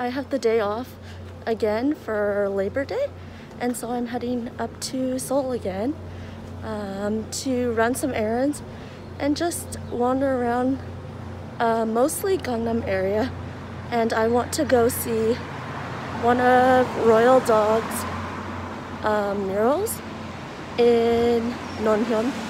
I have the day off again for Labor Day and so I'm heading up to Seoul again um, to run some errands and just wander around uh, mostly Gangnam area and I want to go see one of Royyal Dog's um, murals in Nonhyun.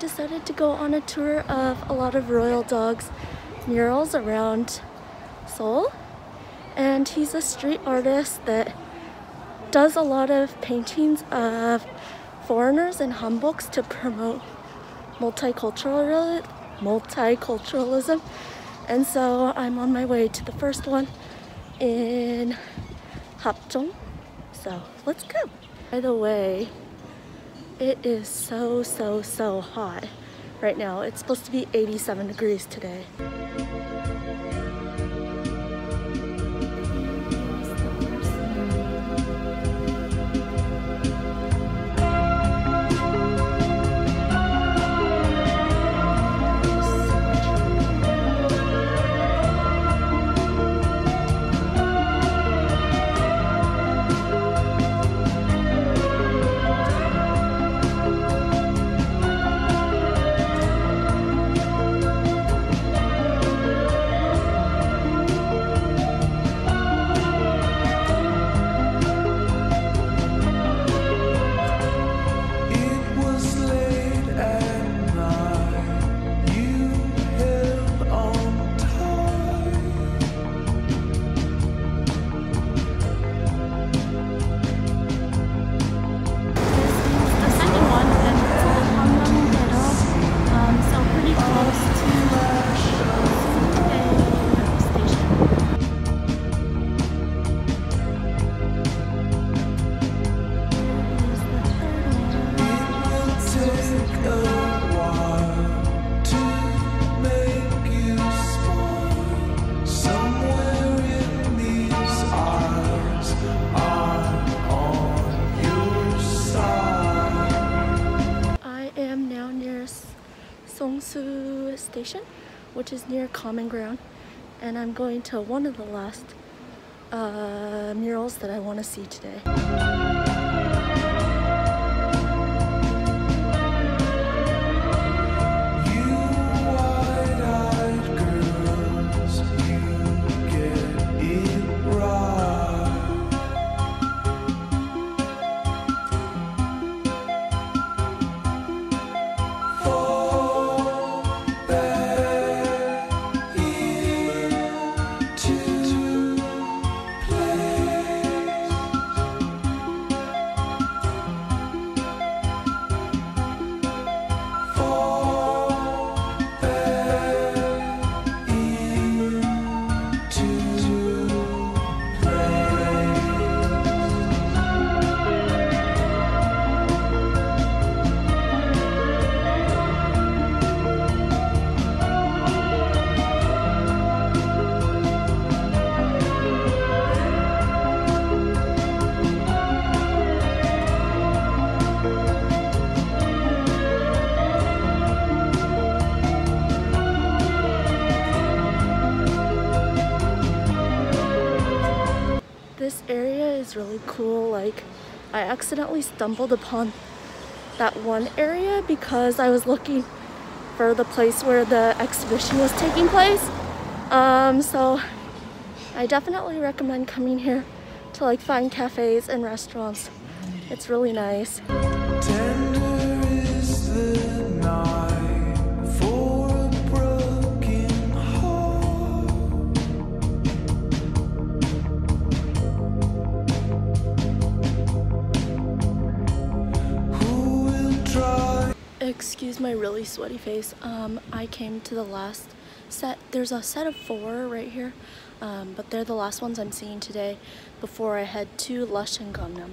Decided to go on a tour of a lot of Royyal Dog's murals around Seoul. And he's a street artist that does a lot of paintings of foreigners in hanboks to promote multicultural multiculturalism. And so I'm on my way to the first one in Hapjeong so let's go. By the way it is so so so hot right now. It's supposed to be 87 degrees today Station, which is near Common Ground, and I'm going to one of the last uh, murals that I want to see today. Is really cool. Like, I accidentally stumbled upon that one area because I was looking for the place where the exhibition was taking place. Um, so I definitely recommend coming here to like find cafes and restaurants. It's really nice. Excuse my really sweaty face. Um, I came to the last set. There's a set of four right here, um, but they're the last ones I'm seeing today before I head to Lush and Gangnam.